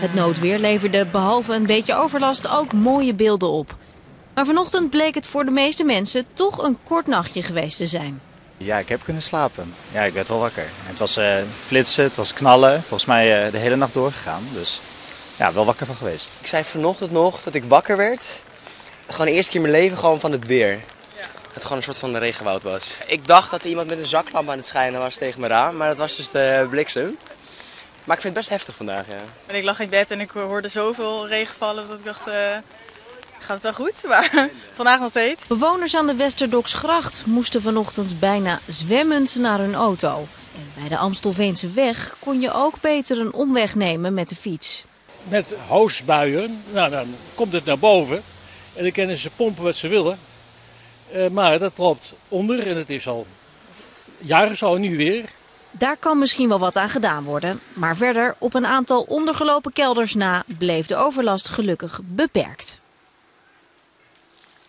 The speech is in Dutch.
Het noodweer leverde behalve een beetje overlast ook mooie beelden op. Maar vanochtend bleek het voor de meeste mensen toch een kort nachtje geweest te zijn. Ja, ik heb kunnen slapen. Ja, ik werd wel wakker. Het was uh, flitsen, het was knallen. Volgens mij uh, de hele nacht doorgegaan. Dus ja, wel wakker van geweest. Ik zei vanochtend nog dat ik wakker werd. Gewoon de eerste keer in mijn leven gewoon van het weer. Ja. Het gewoon een soort van regenwoud was. Ik dacht dat er iemand met een zaklamp aan het schijnen was tegen mijn raam. Maar dat was dus de bliksem. Maar ik vind het best heftig vandaag, ja. En ik lag in bed en ik hoorde zoveel regen vallen dat ik dacht... Uh gaat het wel goed, maar vandaag nog steeds. Bewoners aan de Westerdoksgracht moesten vanochtend bijna zwemmend naar hun auto. En bij de Amstelveense weg kon je ook beter een omweg nemen met de fiets. Met hoosbuien, nou, dan komt het naar boven en dan kunnen ze pompen wat ze willen. Uh, maar dat loopt onder en het is al jaren zo nu weer. Daar kan misschien wel wat aan gedaan worden. Maar verder, op een aantal ondergelopen kelders na, bleef de overlast gelukkig beperkt.